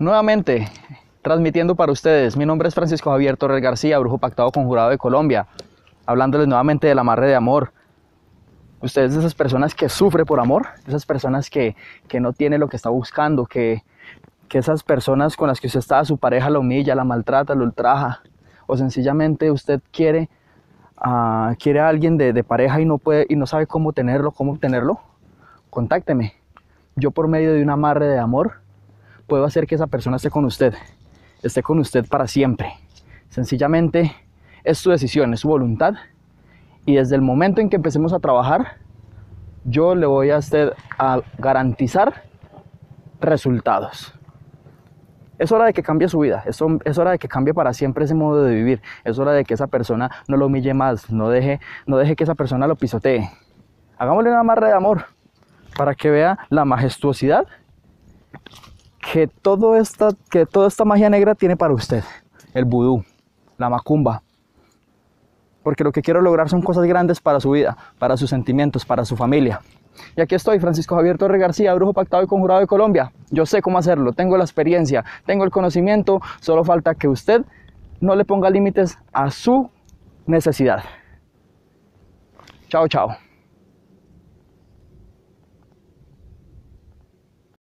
Nuevamente, transmitiendo para ustedes, mi nombre es Francisco Javier Torres García, brujo pactado con jurado de Colombia, hablándoles nuevamente del amarre de amor. Ustedes de esas personas que sufren por amor, esas personas que, que no tienen lo que está buscando, que, que esas personas con las que usted está, su pareja la humilla, la maltrata, lo ultraja, o sencillamente usted quiere, uh, quiere a alguien de, de, pareja y no, puede, y no sabe cómo tenerlo, cómo obtenerlo, contácteme. Yo por medio de un amarre de amor puedo hacer que esa persona esté con usted, esté con usted para siempre. Sencillamente es su decisión, es su voluntad. Y desde el momento en que empecemos a trabajar, yo le voy a, usted a garantizar resultados. Es hora de que cambie su vida, es, hora de que cambie para siempre ese modo de vivir, es hora de que esa persona no lo humille más, no deje, no deje que esa persona lo pisotee. Hagámosle una amarre de amor para que vea la majestuosidad que, todo esta, que toda esta magia negra tiene para usted, el vudú, la macumba. Porque lo que quiero lograr son cosas grandes para su vida, para sus sentimientos, para su familia. Y aquí estoy, Francisco Javier Torre García, brujo pactado y conjurado de Colombia. Yo sé cómo hacerlo, tengo la experiencia, tengo el conocimiento, solo falta que usted no le ponga límites a su necesidad. Chao, chao.